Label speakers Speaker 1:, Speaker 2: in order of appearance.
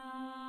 Speaker 1: Ah.